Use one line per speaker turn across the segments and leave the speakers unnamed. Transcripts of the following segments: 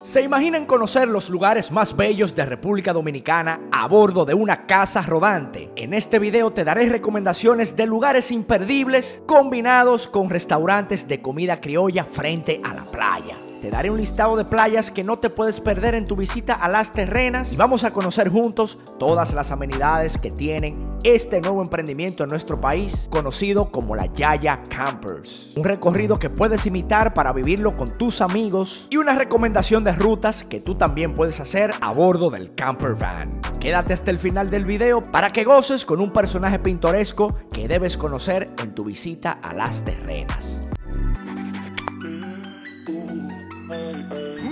¿Se imaginan conocer los lugares más bellos de República Dominicana a bordo de una casa rodante? En este video te daré recomendaciones de lugares imperdibles combinados con restaurantes de comida criolla frente a la playa. Te daré un listado de playas que no te puedes perder en tu visita a las terrenas y vamos a conocer juntos todas las amenidades que tienen este nuevo emprendimiento en nuestro país conocido como la Yaya Campers. Un recorrido que puedes imitar para vivirlo con tus amigos y una recomendación de rutas que tú también puedes hacer a bordo del camper van. Quédate hasta el final del video para que goces con un personaje pintoresco que debes conocer en tu visita a las terrenas.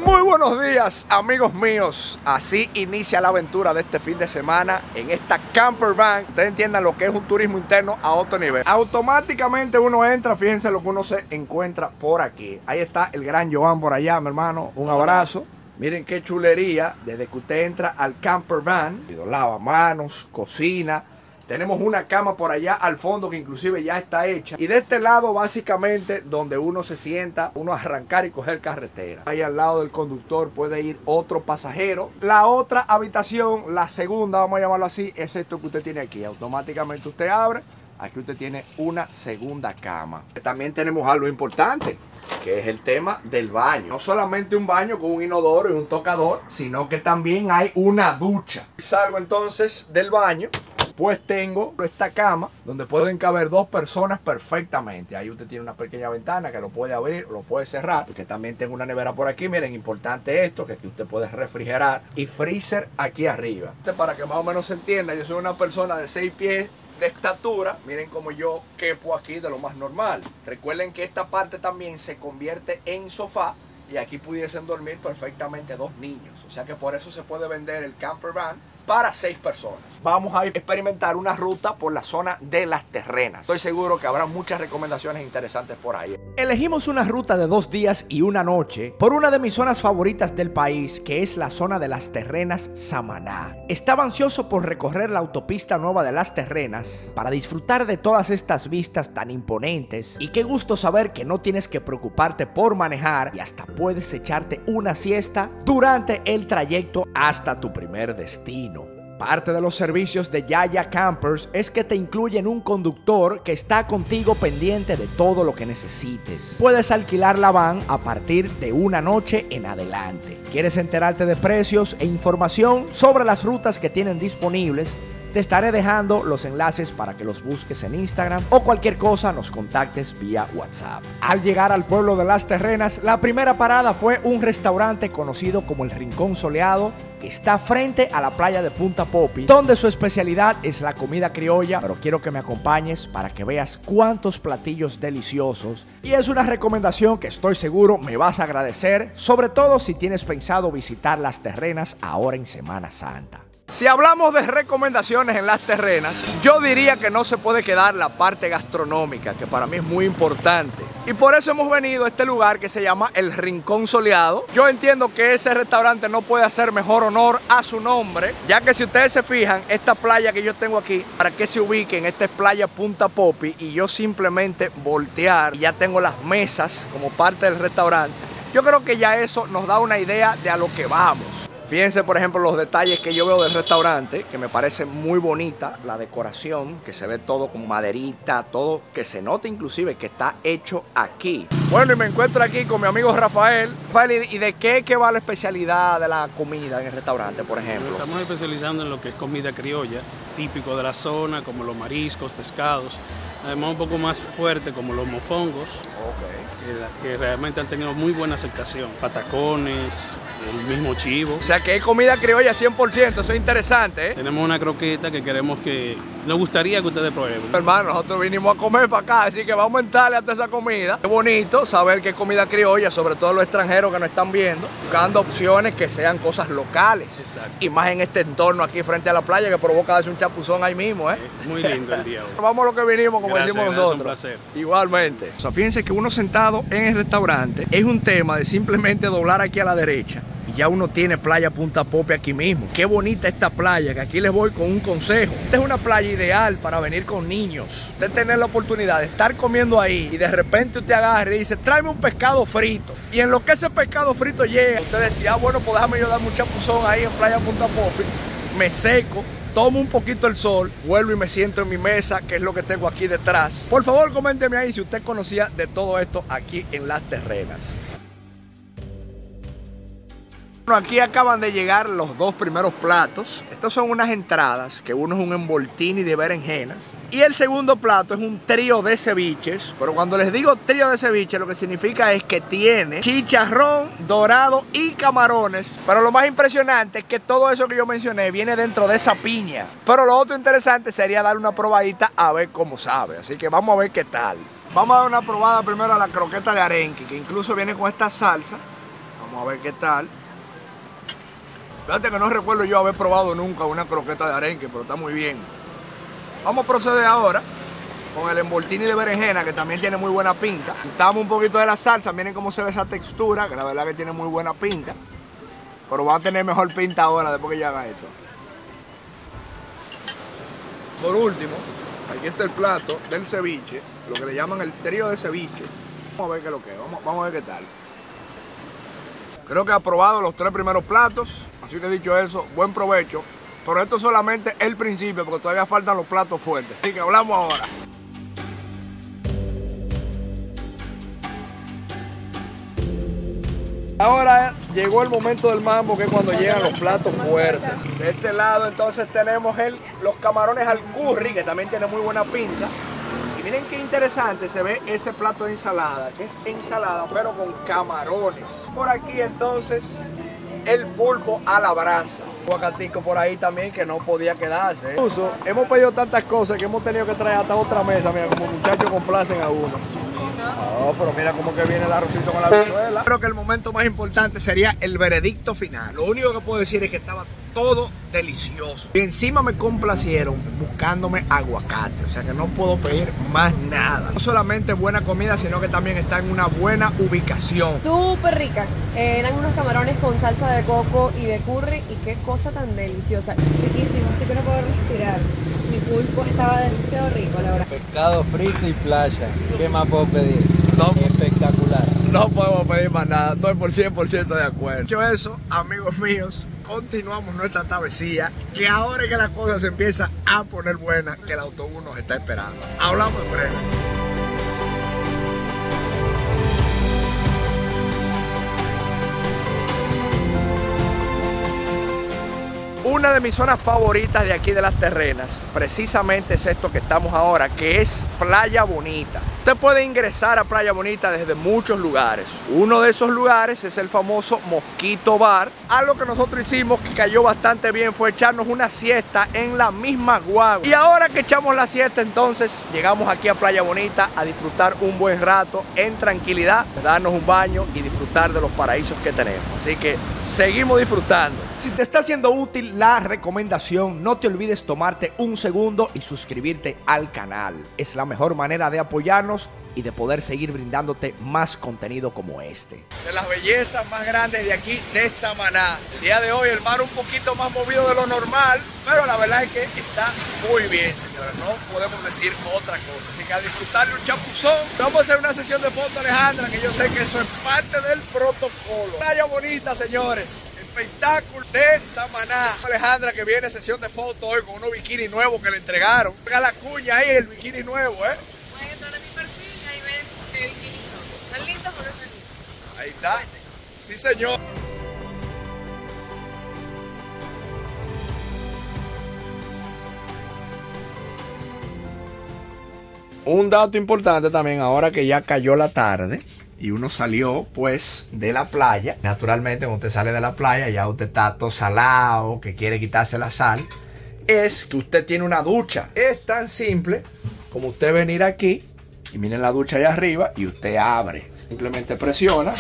Muy buenos días, amigos míos. Así inicia la aventura de este fin de semana en esta camper van. Ustedes entiendan lo que es un turismo interno a otro nivel. Automáticamente uno entra, fíjense lo que uno se encuentra por aquí. Ahí está el gran Joan por allá, mi hermano. Un abrazo. Miren qué chulería desde que usted entra al camper van. Lava manos, cocina tenemos una cama por allá al fondo que inclusive ya está hecha. Y de este lado básicamente donde uno se sienta, uno arrancar y coger carretera. Ahí al lado del conductor puede ir otro pasajero. La otra habitación, la segunda, vamos a llamarlo así, es esto que usted tiene aquí. Automáticamente usted abre. Aquí usted tiene una segunda cama. También tenemos algo importante, que es el tema del baño. No solamente un baño con un inodoro y un tocador, sino que también hay una ducha. Salgo entonces del baño Después tengo esta cama donde pueden caber dos personas perfectamente. Ahí usted tiene una pequeña ventana que lo puede abrir, lo puede cerrar. Porque también tengo una nevera por aquí. Miren, importante esto, que aquí usted puede refrigerar y freezer aquí arriba. Este, para que más o menos se entienda, yo soy una persona de 6 pies de estatura, miren como yo quepo aquí de lo más normal. Recuerden que esta parte también se convierte en sofá y aquí pudiesen dormir perfectamente dos niños. O sea que por eso se puede vender el camper van para seis personas. Vamos a experimentar una ruta por la zona de las terrenas. Estoy seguro que habrá muchas recomendaciones interesantes por ahí. Elegimos una ruta de dos días y una noche por una de mis zonas favoritas del país, que es la zona de las terrenas Samaná. Estaba ansioso por recorrer la autopista nueva de las terrenas para disfrutar de todas estas vistas tan imponentes y qué gusto saber que no tienes que preocuparte por manejar y hasta puedes echarte una siesta durante el trayecto hasta tu primer destino. Parte de los servicios de Yaya Campers es que te incluyen un conductor que está contigo pendiente de todo lo que necesites. Puedes alquilar la van a partir de una noche en adelante. ¿Quieres enterarte de precios e información sobre las rutas que tienen disponibles? Te estaré dejando los enlaces para que los busques en Instagram o cualquier cosa nos contactes vía WhatsApp. Al llegar al pueblo de las terrenas, la primera parada fue un restaurante conocido como el Rincón Soleado que está frente a la playa de Punta Popi, donde su especialidad es la comida criolla, pero quiero que me acompañes para que veas cuántos platillos deliciosos y es una recomendación que estoy seguro me vas a agradecer, sobre todo si tienes pensado visitar las terrenas ahora en Semana Santa. Si hablamos de recomendaciones en las terrenas, yo diría que no se puede quedar la parte gastronómica, que para mí es muy importante. Y por eso hemos venido a este lugar que se llama El Rincón Soleado. Yo entiendo que ese restaurante no puede hacer mejor honor a su nombre, ya que si ustedes se fijan, esta playa que yo tengo aquí, para que se ubiquen, esta es playa Punta Popi y yo simplemente voltear ya tengo las mesas como parte del restaurante. Yo creo que ya eso nos da una idea de a lo que vamos. Fíjense, por ejemplo, los detalles que yo veo del restaurante, que me parece muy bonita la decoración, que se ve todo con maderita, todo, que se nota inclusive que está hecho aquí. Bueno, y me encuentro aquí con mi amigo Rafael. Rafael, ¿y de qué, qué va la especialidad de la comida en el restaurante, por ejemplo?
Estamos especializando en lo que es comida criolla, típico de la zona, como los mariscos, pescados. Además un poco más fuerte como los mofongos, que, realmente han tenido muy buena aceptación. Patacones, el mismo chivo.
O sea que es comida criolla 100%, eso es interesante. ¿eh?
Tenemos una croqueta que queremos que, nos gustaría que ustedes prueben.
Hermano, nosotros vinimos a comer para acá, así que vamos a aumentarle hasta esa comida. Es bonito saber que es comida criolla, sobre todo los extranjeros que nos están viendo, buscando opciones que sean cosas locales. Exacto. Y más en este entorno aquí frente a la playa que provoca darse un chapuzón ahí mismo, ¿eh?
muy lindo el día hoy.
Vamos a lo que vinimos, como como decimos nosotros. un placer. Igualmente. O sea, fíjense que uno sentado en el restaurante es un tema de simplemente doblar aquí a la derecha ya uno tiene playa Punta Pope aquí mismo. Qué bonita esta playa, que aquí les voy con un consejo. Esta es una playa ideal para venir con niños. Usted tener la oportunidad de estar comiendo ahí y de repente usted agarra y dice, tráeme un pescado frito. Y en lo que ese pescado frito llega, usted decía, ah, bueno, pues déjame yo dar un chapuzón ahí en playa Punta Pope. Me seco, tomo un poquito el sol, vuelvo y me siento en mi mesa, que es lo que tengo aquí detrás. Por favor, coménteme ahí si usted conocía de todo esto aquí en Las Terrenas. Bueno, aquí acaban de llegar los dos primeros platos. Estos son unas entradas, que uno es un envoltini de berenjenas. Y el segundo plato es un trío de ceviches. Pero cuando les digo trío de ceviches, lo que significa es que tiene chicharrón, dorado y camarones. Pero lo más impresionante es que todo eso que yo mencioné viene dentro de esa piña. Pero lo otro interesante sería dar una probadita a ver cómo sabe. Así que vamos a ver qué tal. Vamos a dar una probada primero a la croqueta de arenque, que incluso viene con esta salsa. Vamos a ver qué tal. Fíjate que no recuerdo yo haber probado nunca una croqueta de arenque, pero está muy bien. Vamos a proceder ahora con el envoltini de berenjena, que también tiene muy buena pinta. Quitamos un poquito de la salsa, miren cómo se ve esa textura, que la verdad que tiene muy buena pinta. Pero va a tener mejor pinta ahora después que ya haga esto. Por último, aquí está el plato del ceviche, lo que le llaman el trío de ceviche. Vamos a ver qué es lo que es, vamos, vamos a ver qué tal. Creo que ha probado los tres primeros platos. Así que dicho eso, buen provecho. Pero esto es solamente el principio, porque todavía faltan los platos fuertes. Así que hablamos ahora. Ahora llegó el momento del mambo, que es cuando llegan los platos fuertes. De este lado entonces tenemos el, los camarones al curry, que también tiene muy buena pinta. Y miren qué interesante se ve ese plato de ensalada, que es ensalada pero con camarones. Por aquí entonces el pulpo a la brasa. Un aguacatico por ahí también que no podía quedarse. Incluso hemos pedido tantas cosas que hemos tenido que traer hasta otra mesa, mira, como muchachos complacen a uno. No, pero mira cómo que viene el arrocito con la vizuela. Creo que el momento más importante sería el veredicto final. Lo único que puedo decir es que estaba todo delicioso. Y encima me complacieron buscándome aguacate. O sea que no puedo pedir más nada. No solamente buena comida, sino que también está en una buena ubicación.
Súper rica. eran unos camarones con salsa de coco y de curry. Y qué cosa tan deliciosa. Riquísimo, así que no puedo respirar. Mi pulpo estaba demasiado rico, la verdad.
Pescado frito y playa. ¿Qué más puedo pedir? No, Espectacular.
No podemos pedir más nada. Estoy por 100% de acuerdo. Dicho eso, amigos míos, continuamos nuestra travesía, que ahora que la cosa se empieza a poner buena, que el autobús nos está esperando. Hablamos de freno. Una de mis zonas favoritas de aquí de las terrenas, precisamente es esto que estamos ahora, que es Playa Bonita. Usted puede ingresar a Playa Bonita desde muchos lugares. Uno de esos lugares es el famoso Mosquito Bar. Algo que nosotros hicimos que cayó bastante bien fue echarnos una siesta en la misma guagua. Y ahora que echamos la siesta, entonces llegamos aquí a Playa Bonita a disfrutar un buen rato en tranquilidad, darnos un baño y disfrutar de los paraísos que tenemos. Así que seguimos disfrutando. Si te está siendo útil la recomendación, no te olvides tomarte un segundo y suscribirte al canal. Es la mejor manera de apoyarnos y de poder seguir brindándote más contenido como este. De las bellezas más grandes de aquí, de Samaná. El día de hoy el mar un poquito más movido de lo normal, pero la verdad es que está muy bien, señores. No podemos decir otra cosa. Así que a disfrutarle un chapuzón. Vamos a hacer una sesión de fotos, Alejandra, que yo sé que eso es parte del protocolo. Playa bonita, señores espectáculo de Samaná. Alejandra que viene sesión de fotos hoy con unos bikini nuevos que le entregaron. Pega la cuña ahí, el bikini nuevo, ¿eh?
Pueden entrar a mi perfil y ¿Están lindos o no están lindos?
Ahí está. Sí, señor. Un dato importante también, ahora que ya cayó la tarde, y uno salió pues de la playa. Naturalmente cuando usted sale de la playa ya usted está todo salado, que quiere quitarse la sal. Es que usted tiene una ducha. Es tan simple como usted venir aquí y miren la ducha allá arriba y usted abre. Simplemente presiona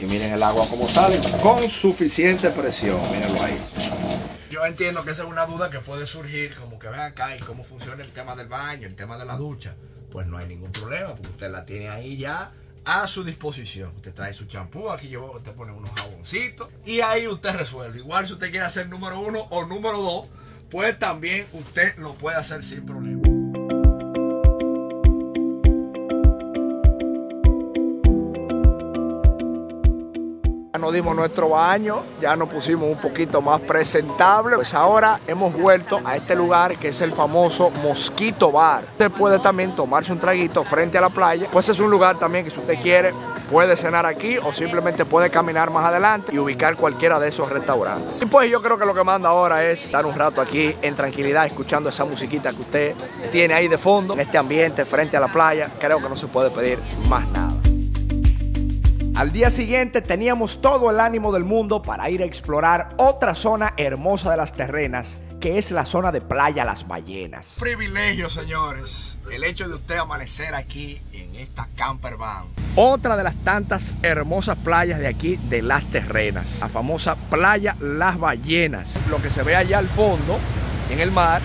y miren el agua como sale con suficiente presión. Mírenlo ahí. Yo entiendo que esa es una duda que puede surgir, como que ven acá y cómo funciona el tema del baño, el tema de la ducha. Pues no hay ningún problema, porque usted la tiene ahí ya a su disposición. Usted trae su champú, aquí yo usted pone unos jaboncitos y ahí usted resuelve. Igual si usted quiere hacer número uno o número dos, pues también usted lo puede hacer sin problema. Nos dimos nuestro baño, ya nos pusimos un poquito más presentable. Pues ahora hemos vuelto a este lugar que es el famoso Mosquito Bar. Usted puede también tomarse un traguito frente a la playa. Pues es un lugar también que si usted quiere puede cenar aquí o simplemente puede caminar más adelante y ubicar cualquiera de esos restaurantes. Y pues yo creo que lo que manda ahora es estar un rato aquí en tranquilidad escuchando esa musiquita que usted tiene ahí de fondo, en este ambiente frente a la playa. Creo que no se puede pedir más nada. Al día siguiente teníamos todo el ánimo del mundo para ir a explorar otra zona hermosa de las terrenas, que es la zona de playa Las Ballenas. Privilegio, señores, el hecho de usted amanecer aquí en esta camper van. Otra de las tantas hermosas playas de aquí de Las Terrenas, la famosa playa Las Ballenas. Lo que se ve allá al fondo, en el mar,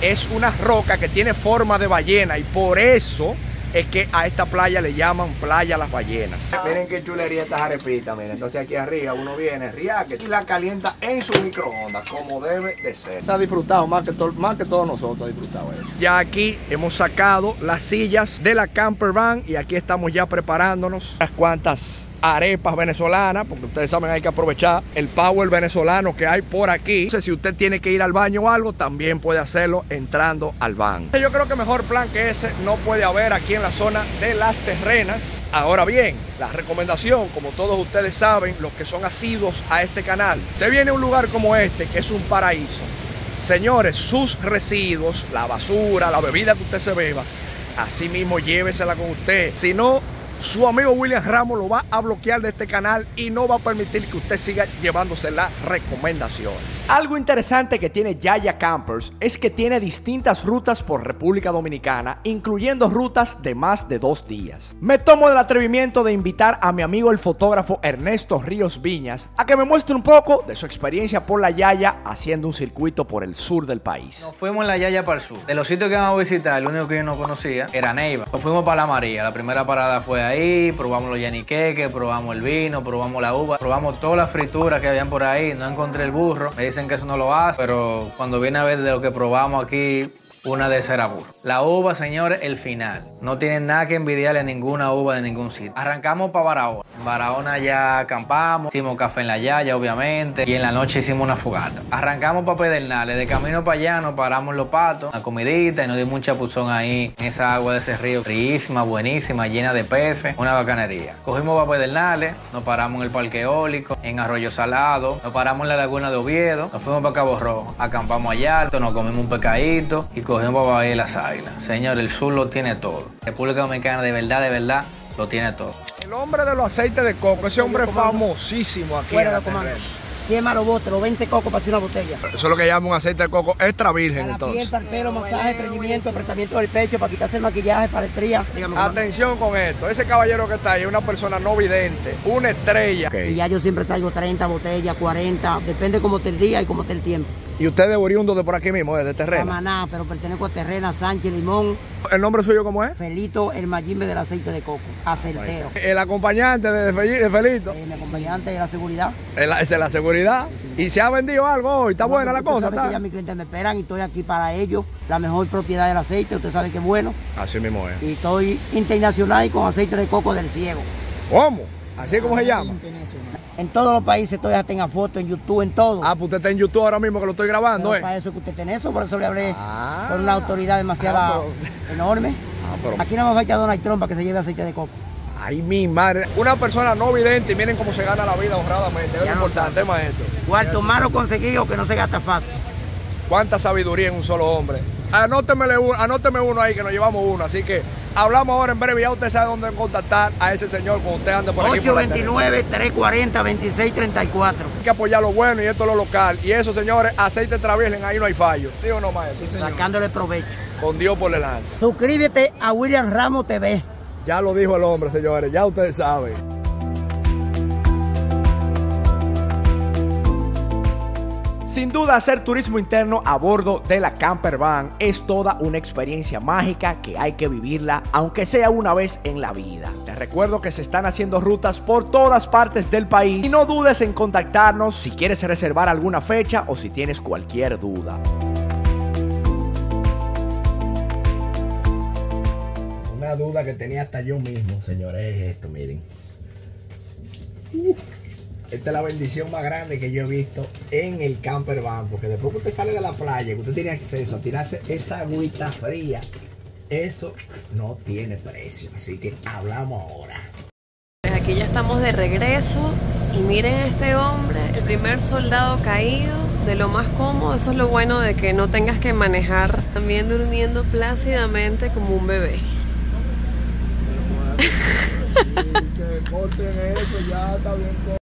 es una roca que tiene forma de ballena y por eso es que a esta playa le llaman Playa Las Ballenas. Miren qué chulería estas arepitas, miren. Entonces aquí arriba uno viene, riaque, y la calienta en su microondas, como debe de ser. Se ha disfrutado más que, todo, más que todos nosotros disfrutado eso. Ya aquí hemos sacado las sillas de la camper van y aquí estamos ya preparándonos unas cuantas arepas venezolanas, porque ustedes saben hay que aprovechar el power venezolano que hay por aquí. Entonces, si usted tiene que ir al baño o algo, también puede hacerlo entrando al van. Yo creo que mejor plan que ese no puede haber aquí en la zona de las terrenas. Ahora bien, la recomendación, como todos ustedes saben, los que son asidos a este canal, usted viene a un lugar como este, que es un paraíso. Señores, sus residuos, la basura, la bebida que usted se beba, así mismo llévesela con usted. Si no, su amigo William Ramos lo va a bloquear de este canal y no va a permitir que usted siga llevándose la recomendación. Algo interesante que tiene Yaya Campers es que tiene distintas rutas por República Dominicana, incluyendo rutas de más de dos días. Me tomo el atrevimiento de invitar a mi amigo el fotógrafo Ernesto Ríos Viñas a que me muestre un poco de su experiencia por la Yaya haciendo un circuito por el sur del país.
Nos fuimos en la Yaya para el sur. De los sitios que vamos a visitar, el único que yo no conocía era Neiva. Nos fuimos para la María. La primera parada fue ahí, probamos los yaniqueques, probamos el vino, probamos la uva, probamos todas las frituras que habían por ahí. No encontré el burro. Me dicen que eso no lo hace, pero cuando viene a ver de lo que probamos aquí, una de cera burro. La uva, señores, el final. No tienen nada que envidiarle a ninguna uva de ningún sitio. Arrancamos para Barahona. En Barahona ya acampamos, hicimos café en la Yaya, obviamente, y en la noche hicimos una fogata. Arrancamos para Pedernales. De camino para allá nos paramos Los Patos, una comidita, y nos dimos un chapuzón ahí en esa agua de ese río, fríísima, buenísima, llena de peces, una bacanería. Cogimos para Pedernales, nos paramos en el Parque Eólico, en Arroyo Salado, nos paramos en la Laguna de Oviedo, nos fuimos para Cabo Rojo, acampamos allá, nos comimos un pecadito y cogimos para Bahía de las Águilas. Señor, el sur lo tiene todo. República Dominicana de verdad, de verdad, lo tiene todo.
El hombre de los aceites de coco, ese hombre famosísimo aquí en la
comando.
terrena.
100 los botes, los 20 cocos para hacer una botella.
Eso es lo que llama un aceite de coco extra virgen
la piel,
entonces.
para el pelo, masaje, estreñimiento, apretamiento del pecho, para quitarse el maquillaje, para el tría. Dígame, comando.
Atención con esto, ese caballero que está ahí es una persona no vidente, una estrella.
Y ya yo siempre traigo 30 botellas, 40, depende cómo esté el día y cómo esté el tiempo.
Y usted de oriundo de por aquí mismo, de terreno.
Samaná, pero pertenezco a Terrena, Sánchez, Limón,
¿El nombre suyo cómo es?
Felito, el Mayimbe del aceite de coco, acertero.
El acompañante de, Fe- de Felito.
Eh, mi acompañante de la seguridad.
Esa es la seguridad. Y se ha vendido algo hoy, está
No,
buena la cosa.
que ya
Está?
mis clientes me esperan y estoy aquí para ellos. La mejor propiedad del aceite, usted sabe que es bueno.
Así mismo es.
Y estoy internacional y con aceite de coco del ciego.
¿Cómo? ¿Así es como se llama?
En todos los países estoy hasta en foto, en YouTube, en todo.
Ah, pues usted está en YouTube ahora mismo que lo estoy grabando,
Pero
¿eh?
para eso que usted tiene eso, por eso le hablé
Ah.
con una autoridad demasiada
Ah,
enorme.
Ah, pero-
Aquí no me falta Donald Trump para que se lleve aceite de coco.
Ay, mi madre. Una persona no vidente y miren cómo se gana la vida honradamente. Es
lo
importante, maestro.
Cuanto más lo conseguido, que no se gasta fácil.
Cuánta sabiduría en un solo hombre. Anótemele uno, anóteme uno ahí que nos llevamos uno. Así que hablamos ahora en breve. Ya usted sabe dónde contactar a ese señor cuando usted ande por aquí. por la terrena.
829-340-2634.
Hay que apoyar lo bueno y esto es lo local. Y eso, señores, aceite extra virgen, ahí no hay fallo. ¿Sí o no, maestro?
Sacándole provecho.
Con Dios por delante.
Suscríbete a William Ramos TV.
Ya lo dijo el hombre, señores. Ya ustedes saben. Sin duda, hacer turismo interno a bordo de la camper van es toda una experiencia mágica que hay que vivirla, aunque sea una vez en la vida. Te recuerdo que se están haciendo rutas por todas partes del país y no dudes en contactarnos si quieres reservar alguna fecha o si tienes cualquier duda. Una duda que tenía hasta yo mismo, señores, es esto, miren. Esta es la bendición más grande que yo he visto en el camper van, porque después que usted sale de la playa, que usted tiene acceso a tirarse esa agüita fría, eso no tiene precio. Así que hablamos ahora.
Pues aquí ya estamos de regreso y miren a este hombre, el primer soldado caído, de lo más cómodo, eso es lo bueno de que no tengas que manejar, también durmiendo plácidamente como un bebé.
que corten eso, ya está bien.